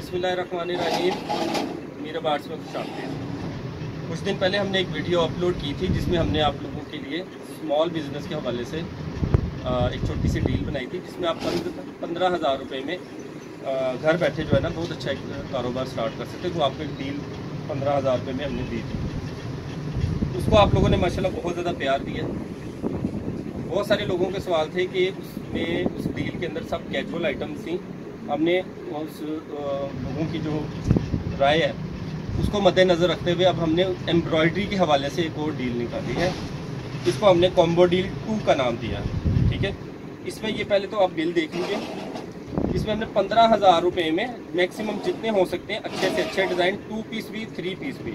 बिस्मिल्लाहिर्रहमानिर्रहीम। मेरे बार्स में खुश आते कुछ दिन पहले हमने एक वीडियो अपलोड की थी, जिसमें हमने आप लोगों के लिए स्मॉल बिज़नेस के हवाले से एक छोटी सी डील बनाई थी, जिसमें आप पंद्रह हज़ार रुपये में घर बैठे जो है ना, बहुत अच्छा एक कारोबार स्टार्ट कर सकते तो आपको एक डील पंद्रह हज़ार रुपये में हमने दी थी। उसको आप लोगों ने माशाल्लाह बहुत ज़्यादा प्यार दिया। बहुत सारे लोगों के सवाल थे कि उसमें, उस डील के अंदर सब कैजुअल आइटम्स थी। हमने उस लोगों की जो राय है, उसको मद्देनज़र रखते हुए अब हमने एम्ब्रॉयडरी के हवाले से एक और डील निकाली है। इसको हमने कॉम्बो डील टू का नाम दिया, ठीक है? इसमें ये पहले तो आप बिल देख लीजिए इसमें हमने पंद्रह हज़ार रुपये में मैक्सिमम जितने हो सकते हैं, अच्छे से अच्छे डिज़ाइन, टू पीस भी, थ्री पीस भी।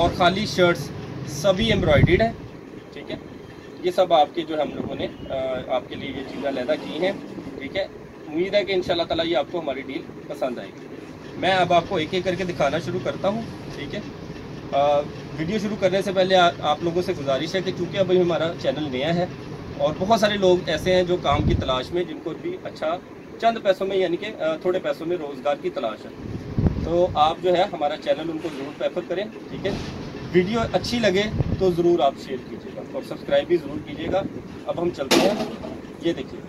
और खाली शर्ट्स सभी एम्ब्रॉयड है, ठीक है? ये सब आपके जो हम लोगों ने आपके लिए ये चीज़ें अलहदा की हैं, ठीक है? उम्मीद है कि इन ताला ये आपको हमारी डील पसंद आएगी। मैं अब आपको एक एक करके दिखाना शुरू करता हूँ ठीक है? वीडियो शुरू करने से पहले आ, आप लोगों से गुजारिश है कि चूँकि अभी हमारा चैनल नया है और बहुत सारे लोग ऐसे हैं जो काम की तलाश में जिनको भी अच्छा चंद पैसों में यानी कि थोड़े पैसों में रोज़गार की तलाश है। तो आप जो है हमारा चैनल उनको ज़रूर प्रेफर करें ठीक है? वीडियो अच्छी लगे तो ज़रूर आप शेयर कीजिएगा और सब्सक्राइब भी ज़रूर कीजिएगा। अब हम चलते हैं। ये देखिए।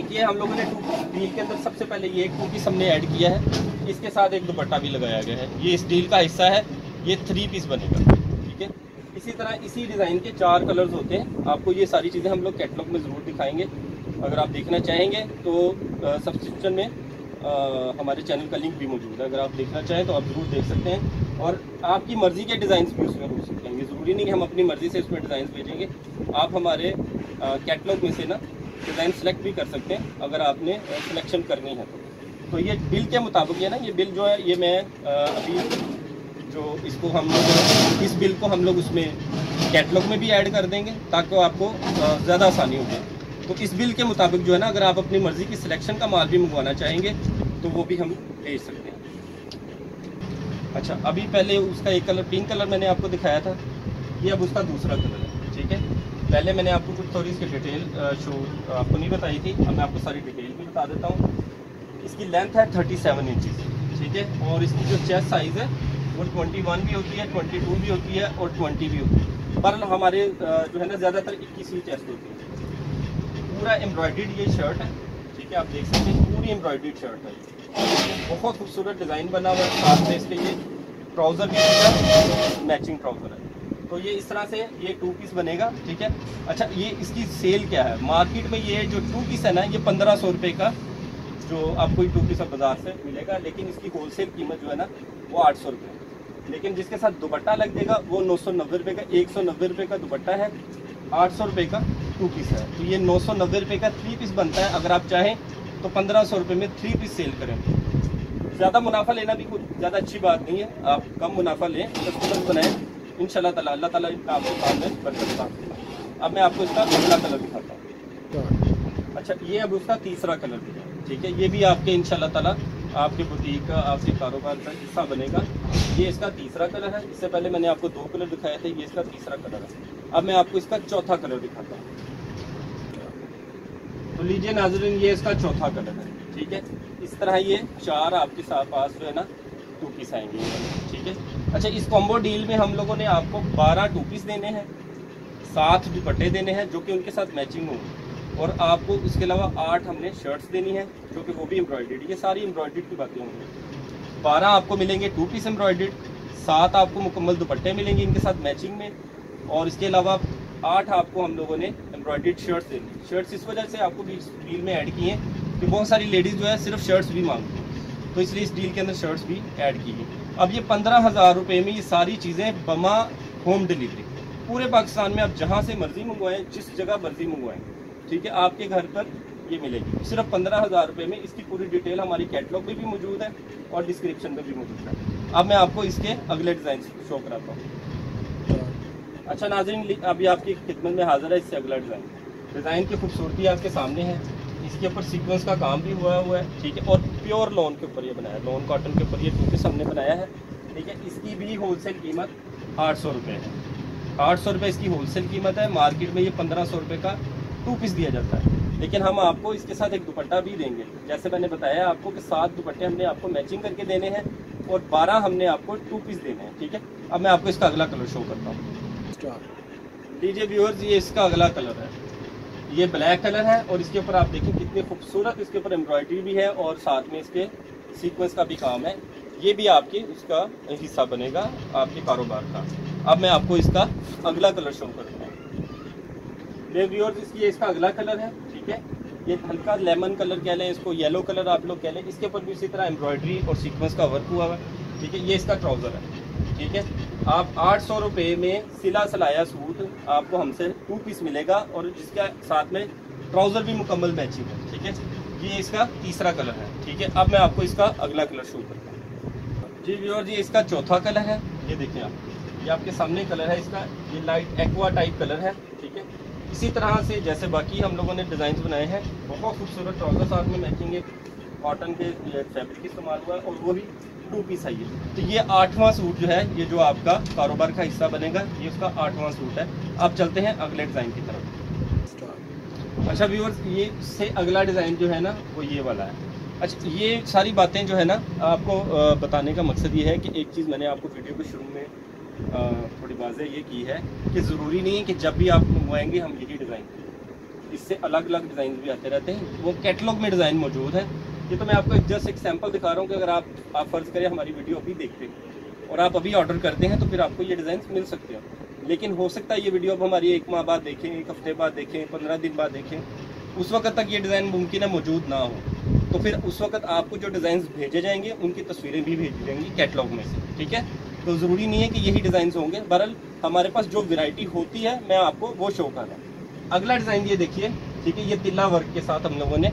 ये हम लोगों ने डील के अंदर सबसे पहले ये एक टू पीस हमने ऐड किया है। इसके साथ एक दुपट्टा भी लगाया गया है। ये इस डील का हिस्सा है। ये थ्री पीस बनेगा। ठीक है? इसी तरह इसी डिज़ाइन के चार कलर्स होते हैं। आपको ये सारी चीज़ें हम लोग कैटलॉग में ज़रूर दिखाएँगे। अगर आप देखना चाहेंगे तो सब्सक्रिप्शन में आ, हमारे चैनल का लिंक भी मौजूद है। अगर आप देखना चाहें तो आप ज़रूर देख सकते हैं। और आपकी मर्ज़ी के डिज़ाइन भी उसमें हो सकते हैं। ये ज़रूरी नहीं कि हम अपनी मर्ज़ी से उसमें डिज़ाइन भेजेंगे। आप हमारे कैटलॉग में से ना डिज़ाइन सेलेक्ट भी कर सकते हैं अगर आपने सिलेक्शन करनी है। तो ये बिल के मुताबिक है ना, ये बिल जो है, ये मैं अभी जो इसको हम लोग इस बिल को हम लोग उसमें कैटलॉग में भी ऐड कर देंगे ताकि आपको ज़्यादा आसानी हो जाए। तो इस बिल के मुताबिक जो है ना, अगर आप अपनी मर्ज़ी की सिलेक्शन का माल भी मंगवाना चाहेंगे तो वो भी हम भेज सकते हैं। अच्छा अभी पहले उसका एक कलर पिंक कलर मैंने आपको दिखाया था, ये अब उसका दूसरा कलर है। पहले मैंने आपको कुछ थोड़ी इसकी डिटेल शो आपको नहीं बताई थी, अब मैं आपको सारी डिटेल भी बता देता हूँ। इसकी लेंथ है थर्टी सेवन इंचज़ ठीक है? और इसकी जो चेस्ट साइज़ है, वो ट्वेंटी वन भी होती है ट्वेंटी टू भी होती है और ट्वेंटी भी होती है। पर हमारे जो है ना, ज़्यादातर इक्कीस चेस्ट होती है। पूरा एम्ब्रॉयड ये शर्ट है, ठीक है? आप देख सकते हैं, पूरी एम्ब्रॉयड शर्ट है। बहुत खूबसूरत डिज़ाइन बना हुआ है, साथ में इसके ये ट्राउज़र भी मैचिंग ट्राउज़र है। तो ये इस तरह से ये टू पीस बनेगा, ठीक है? अच्छा ये इसकी सेल क्या है? मार्केट में ये जो टू पीस है ना, ये पंद्रह सौ रुपये का जो आपको टू पीस बाज़ार से मिलेगा, लेकिन इसकी होलसेल कीमत जो है ना, वो आठ सौ रुपये लेकिन जिसके साथ दुपट्टा लग देगा, वो नौ सौ नब्बे रुपये का, एक सौ नब्बे रुपये का दुपट्टा है, आठ सौ रुपये का टू पीस है। तो ये नौ सौ नब्बे रुपये का थ्री पीस बनता है, अगर आप चाहें तो पंद्रह सौ रुपये में थ्री पीस सेल करें। ज़्यादा मुनाफा लेना भी कुछ, ज़्यादा अच्छी बात नहीं है, आप कम मुनाफा लें कस्टमर बनाएँ इन ताला, अल्लाह ताला आपके काम में बरकत अब मैं आपको इसका अगला कलर दिखाता हूँ। अच्छा ये अब उसका तीसरा कलर दिखा ठीक है? ये भी आपके इन ताला, आपके बुटीक का आपके कारोबार का हिस्सा बनेगा। ये इसका तीसरा कलर है। इससे पहले मैंने आपको दो कलर दिखाए थे, ये इसका तीसरा कलर है। अब मैं आपको इसका चौथा कलर दिखाता हूँ। तो लीजिए नाजरीन, ये इसका चौथा कलर है, ठीक है? इस तरह ये चार आपके पास जो है ना टू पीस आएँगे है अच्छा इस कॉम्बो डील में हम लोगों ने आपको बारह टू पीस देने हैं, सात दुपट्टे देने हैं, जो कि उनके साथ मैचिंग होंगे। और आपको इसके अलावा आठ हमने शर्ट्स देनी है, जो कि वो भी एम्ब्रॉयडेड ये सारी एम्ब्रॉयडेड की बातें होंगी। बारह आपको मिलेंगे टू पीस एम्ब्रॉयडेड सात आपको मुकम्मल दुपट्टे मिलेंगे इनके साथ मैचिंग में, और इसके अलावा आठ आपको हम लोगों ने एम्ब्रॉयडेड शर्ट्स देनी। शर्ट्स इस वजह से आपको डील में ऐड किए हैं कि बहुत सारी लेडीज़ जो है, सिर्फ़ शर्ट्स भी मांगती हैं। तो इसलिए इस डील के अंदर शर्ट्स भी ऐड की गई अब ये पंद्रह हज़ार रुपये में ये सारी चीज़ें बमा होम डिलीवरी। पूरे पाकिस्तान में आप जहाँ से मर्ज़ी मंगवाएँ, जिस जगह मर्ज़ी मंगवाएँ, ठीक है, आपके घर पर ये मिलेगी। सिर्फ़ पंद्रह हज़ार रुपये में इसकी पूरी डिटेल हमारी कैटलॉग में भी मौजूद है और डिस्क्रिप्शन में भी मौजूद है। अब मैं आपको इसके अगले डिज़ाइन शो कराता हूँ। अच्छा नाजरीन अभी आपकी खिदमत में हाजिर है इससे अगला डिज़ाइन। डिज़ाइन की खूबसूरती आपके सामने है। इसके ऊपर सीक्वेंस का काम भी हुआ हुआ है, ठीक है, और प्योर लोन के ऊपर ये बनाया है। लोन कॉटन के ऊपर ये टू पीस हमने बनाया है। ठीक है इसकी भी होलसेल कीमत आठ सौ रुपये है। आठ सौ रुपये इसकी होलसेल कीमत है। मार्केट में ये पंद्रह सौ रुपये का टू पीस दिया जाता है। लेकिन हम आपको इसके साथ एक दुपट्टा भी देंगे। जैसे मैंने बताया आपको कि सात दुपट्टे हमने आपको मैचिंग करके देने हैं और बारह हमने आपको टू पीस देने हैं। ठीक है? अब मैं आपको इसका अगला कलर शो करता हूँ। लीजिए व्यूअर्स ये इसका अगला कलर है। ये ब्लैक कलर है और इसके ऊपर आप देखें कितनी खूबसूरत इसके ऊपर एम्ब्रॉयडरी भी है और साथ में इसके सीक्वेंस का भी काम है। ये भी आपके उसका हिस्सा बनेगा, आपके कारोबार का। अब मैं आपको इसका अगला कलर शो करूँगा व्यूअर्स इसकी इसका अगला कलर है, ठीक है? ये हल्का लेमन कलर कह लें, इसको येलो कलर आप लोग कह लें। इसके ऊपर भी इसी तरह एम्ब्रॉयडरी और सीक्वेंस का वर्क हुआ हुआ है, ठीक है? ये इसका ट्राउज़र है, ठीक है? आप आठ सौ रुपये में सिला सलाया सूट आपको हमसे टू पीस मिलेगा और जिसके साथ में ट्राउज़र भी मुकम्मल मैचिंग है, ठीक है? ये इसका तीसरा कलर है, ठीक है? अब मैं आपको इसका अगला कलर शो करता हूँ। जी व्यूअर जी, इसका चौथा कलर है। ये देखिए आप, ये आपके सामने कलर है इसका, ये लाइट एक्वा टाइप कलर है, ठीक है? इसी तरह से जैसे बाकी हम लोगों ने डिज़ाइन बनाए हैं, बहुत खूबसूरत ट्राउज़र साथ में मैचिंग है। कॉटन के फैब्रिक इस्तेमाल हुआ है और वो भी टू पीस है ये। तो ये आठवां सूट जो है, ये जो आपका कारोबार का हिस्सा बनेगा, ये उसका आठवां सूट है। अब चलते हैं अगले डिज़ाइन की तरफ़। अच्छा व्यूअर्स ये से अगला डिज़ाइन जो है ना, वो ये वाला है। अच्छा ये सारी बातें जो है ना, आपको बताने का मकसद ये है कि एक चीज़ मैंने आपको वीडियो के शुरू में थोड़ी वाजह ये की है कि ज़रूरी नहीं है कि जब भी आप मंगवाएँगे, हम यही डिज़ाइन इससे अलग अलग डिज़ाइन भी आते रहते हैं। वो कैटलॉग में डिज़ाइन मौजूद है। ये तो मैं आपको जस्ट एक सैंपल दिखा रहा हूँ कि अगर आप आप फ़र्ज़ करें हमारी वीडियो अभी देखते हैं और आप अभी ऑर्डर करते हैं तो फिर आपको ये डिज़ाइन मिल सकते हैं। लेकिन हो सकता है ये वीडियो अब हमारी एक माह बाद देखें, एक हफ़्ते बाद देखें, पंद्रह दिन बाद देखें, उस वक्त तक ये डिज़ाइन मुमकिन है मौजूद ना हो। तो फिर उस वक्त आपको जो डिज़ाइन भेजे जाएँगे, उनकी तस्वीरें भी भेजी जाएँगी कैटलॉग में से, ठीक है? तो ज़रूरी नहीं है कि यही डिज़ाइन होंगे। बहरल हमारे पास जो वैरायटी होती है, मैं आपको वो शो कर रहा हूँ। अगला डिज़ाइन ये देखिए, ठीक है? ये तिल्ला वर्क के साथ हम लोगों ने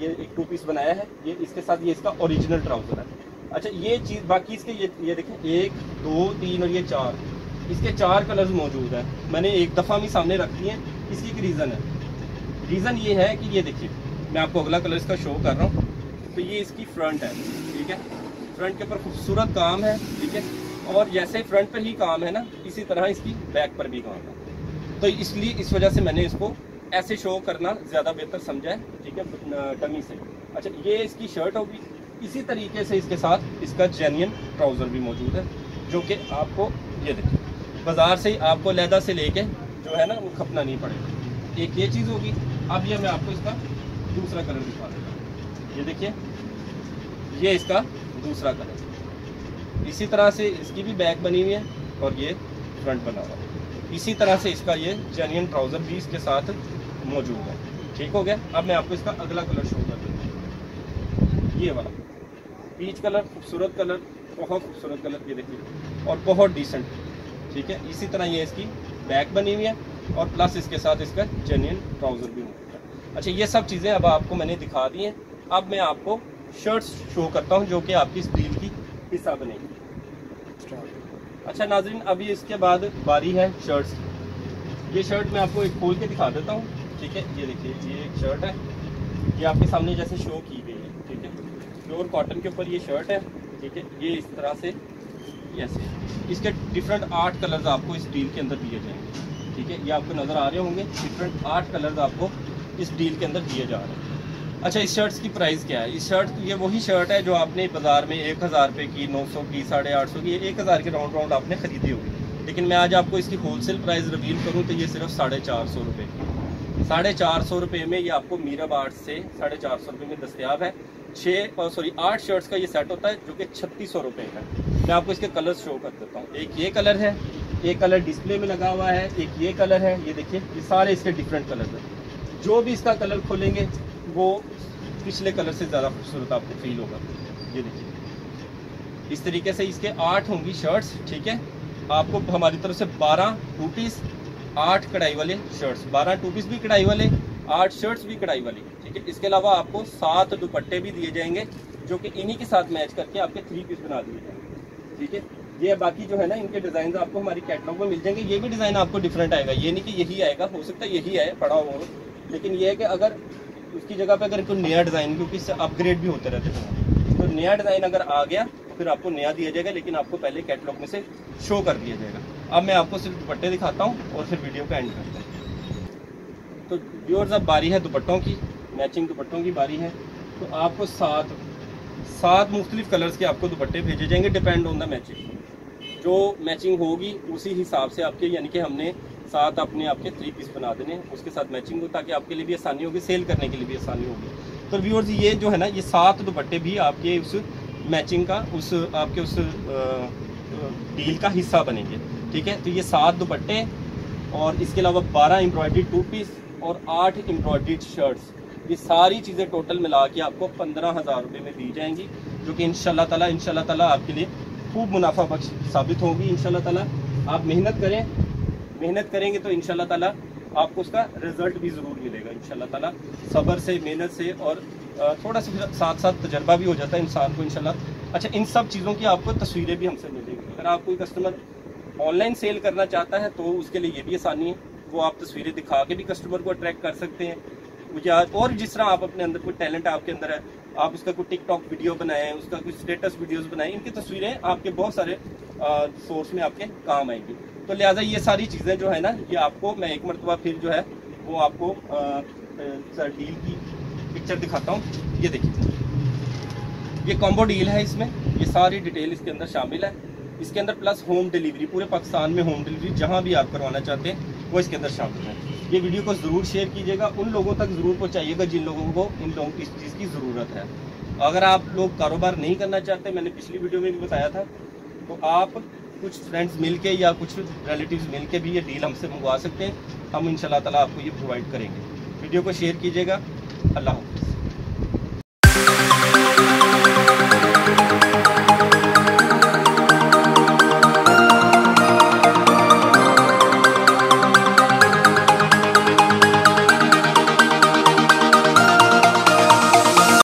ये एक टू पीस बनाया है। ये इसके साथ ये इसका ओरिजिनल ट्राउज़र है। अच्छा ये चीज़, बाकी इसके ये ये देखें, एक, दो, तीन और ये चार। इसके चार कलर्स मौजूद हैं। मैंने एक दफ़ा भी सामने रख दिए इसकी एक रीज़न है। रीज़न ये है कि ये देखिए, मैं आपको अगला कलर इसका शो कर रहा हूँ। तो ये इसकी फ्रंट है, ठीक है? फ्रंट के ऊपर खूबसूरत काम है, ठीक है? और जैसे फ्रंट पर ही काम है ना, इसी तरह इसकी बैक पर भी काम है। तो इसलिए, इस वजह से मैंने इसको ऐसे शो करना ज़्यादा बेहतर समझा है ठीक है डमी से। अच्छा ये इसकी शर्ट होगी। इसी तरीके से इसके साथ इसका जेन्यन ट्राउज़र भी मौजूद है, जो कि आपको ये देखिए बाज़ार से ही आपको लहदा से लेके जो है ना, वो खपना नहीं पड़ेगा। एक ये चीज़ होगी। अब ये मैं आपको इसका दूसरा कलर दिखा देता ये देखिए, ये इसका दूसरा कलर इसी तरह से इसकी भी बैक बनी हुई है और ये फ्रंट बना हुआ है। इसी तरह से इसका ये जेन्यन ट्राउज़र भी इसके साथ मौजूद है। ठीक हो गया? अब मैं आपको इसका अगला कलर शो कर देता ये वाला। पीच कलर खूबसूरत कलर बहुत खूबसूरत कलर ये देखिए। और बहुत डिसेंट ठीक है? इसी तरह ये इसकी बैक बनी हुई है और प्लस इसके साथ इसका जेन्यन ट्राउज़र भी मौजूद है। अच्छा ये सब चीज़ें अब आपको मैंने दिखा दी हैं। अब मैं आपको शर्ट्स शो करता हूँ जो कि आपकी स्टील की हिस्सा बनेगी। अच्छा नाजरीन, अभी इसके बाद बारी है शर्ट्स ये शर्ट मैं आपको एक खोल के दिखा देता हूँ। ठीक है, ये देखिए, ये एक शर्ट है। ये आपके सामने जैसे शो की गई है, ठीक है। प्योर कॉटन के ऊपर ये शर्ट है, ठीक है। ये इस तरह से ऐसे इसके डिफरेंट आठ कलर्स आपको इस डील के अंदर दिए जाएँगे, ठीक है। ये आपको नज़र आ रहे होंगे डिफरेंट आठ कलर्स आपको इस डील के अंदर दिए जा रहे हैं। अच्छा इस शर्ट्स की प्राइस क्या है? इस शर्ट ये वही शर्ट है जो आपने बाज़ार में एक हज़ार रुपये की, नौ सौ की, साढ़े आठ सौ की एक हज़ार के राउंड राउंड आपने ख़रीदी होगी। लेकिन मैं आज आपको इसकी होलसेल प्राइस रिवील करूँ तो ये सिर्फ़ साढ़े चार सौ रुपये की। साढ़े चार सौ रुपये में ये आपको मीरा बाट से साढ़े चार सौ रुपये में दस्तियाब है। छः सॉरी आठ शर्ट्स का ये सेट होता है, जो कि छत्तीस सौ रुपये का मैं आपको इसके कलर शो कर देता हूँ। एक ये कलर है, एक कलर डिस्प्ले में लगा हुआ है, एक ये कलर है। ये देखिए, ये सारे इसके डिफरेंट कलर हैं। जो भी इसका कलर खोलेंगे, वो पिछले कलर से ज़्यादा खूबसूरत आपको फील होगा। ये देखिए। इस तरीके से इसके आठ होंगी शर्ट्स ठीक है? आपको हमारी तरफ़ से बारह पीस आठ कढ़ाई वाले शर्ट्स बारह टू पीस भी कढ़ाई वाले, आठ शर्ट्स भी कढ़ाई वाली, ठीक है? इसके अलावा आपको सात दुपट्टे भी दिए जाएँगे, जो कि इन्हीं के साथ मैच करके आपके थ्री पीस बना दिए जाएँगे, ठीक है? ये बाकी जो है ना, इनके डिज़ाइन आपको हमारी कैटलॉग में मिल जाएँगे। ये भी डिज़ाइन आपको डिफरेंट आएगा। ये नहीं कि यही आएगा, हो सकता है यही आए पड़ा हो, लेकिन ये है कि अगर उसकी जगह पे अगर कोई नया डिज़ाइन क्योंकि इससे अपग्रेड भी होते रहते हैं। तो नया डिज़ाइन अगर आ गया तो फिर आपको नया दिया जाएगा, लेकिन आपको पहले कैटलॉग में से शो कर दिया जाएगा। अब मैं आपको सिर्फ़ दुपट्टे दिखाता हूँ और फिर वीडियो का एंड करता हूँ। तो व्यूअर्स अब बारी है दुपट्टों की मैचिंग दुपट्टों की बारी है तो आपको सात सात मुख्तलिफ़ कलर्स के आपको दुपट्टे भेजे जाएँगे डिपेंड ऑन द मैचिंग जो मैचिंग होगी, उसी हिसाब से आपके, यानी कि हमने साथ अपने आपके थ्री पीस बना देने, उसके साथ मैचिंग हो, ताकि आपके लिए भी आसानी होगी सेल करने के लिए भी आसानी होगी। तो व्यूअर्स ये जो है ना, ये सात दुपट्टे भी आपके उस मैचिंग का, उस, आपके उस डील का हिस्सा बनेंगे। ठीक है? तो ये सात दुपट्टे और इसके अलावा बारह एम्ब्रॉयडरी टू पीस और आठ एम्ब्रॉयडरी शर्ट्स ये सारी चीज़ें टोटल मिला के आपको पंद्रह हज़ार रुपये में दी जाएँगी, जो कि इन ताला इन ताला आपके लिए खूब मुनाफा बख्श साबित होगी इन ताला। आप मेहनत करें, मेहनत करेंगे तो इन ताला आपको उसका रिज़ल्ट भी ज़रूर मिलेगा इन ताला। सब्र से, मेहनत से और थोड़ा सा साथ साथ तजर्बा भी हो जाता है इंसान को इनशाला अच्छा इन सब चीज़ों की आपको तस्वीरें भी हमसे मिलेंगी। अगर आप कोई कस्टमर ऑनलाइन सेल करना चाहता है तो उसके लिए ये भी आसानी है। वो आप तस्वीरें दिखा के भी कस्टमर को अट्रैक्ट कर सकते हैं। या और जिस तरह आप अपने अंदर कोई टैलेंट आपके अंदर है, आप उसका कोई टिकटॉक वीडियो बनाए, उसका कोई स्टेटस वीडियोस बनाएँ, इनकी तस्वीरें आपके बहुत सारे सोर्स में आपके काम आएँगी। तो लिहाजा ये सारी चीज़ें जो है ना, ये आपको, मैं एक मरतबा फिर जो है, वो आपको डील की पिक्चर दिखाता हूँ। ये देखिए। ये कॉम्बो डील है इसमें। ये सारी डिटेल इसके अंदर शामिल है। इसके अंदर प्लस होम डिलीवरी पूरे पाकिस्तान में होम डिलीवरी जहाँ भी आप करवाना चाहते हैं, वो इसके अंदर शामिल है। ये वीडियो को ज़रूर शेयर कीजिएगा, उन लोगों तक ज़रूर पहुँचाइएगा जिन लोगों को इन लोगों की इस चीज़ की ज़रूरत है। अगर आप लोग कारोबार नहीं करना चाहते, मैंने पिछली वीडियो में भी बताया था तो आप कुछ फ्रेंड्स मिल के या कुछ रिलेटिव्स मिल के भी ये डील हमसे मंगवा सकते हैं। हम इन ताला आपको ये प्रोवाइड करेंगे। वीडियो को शेयर कीजिएगा। अल्लाह हाफ़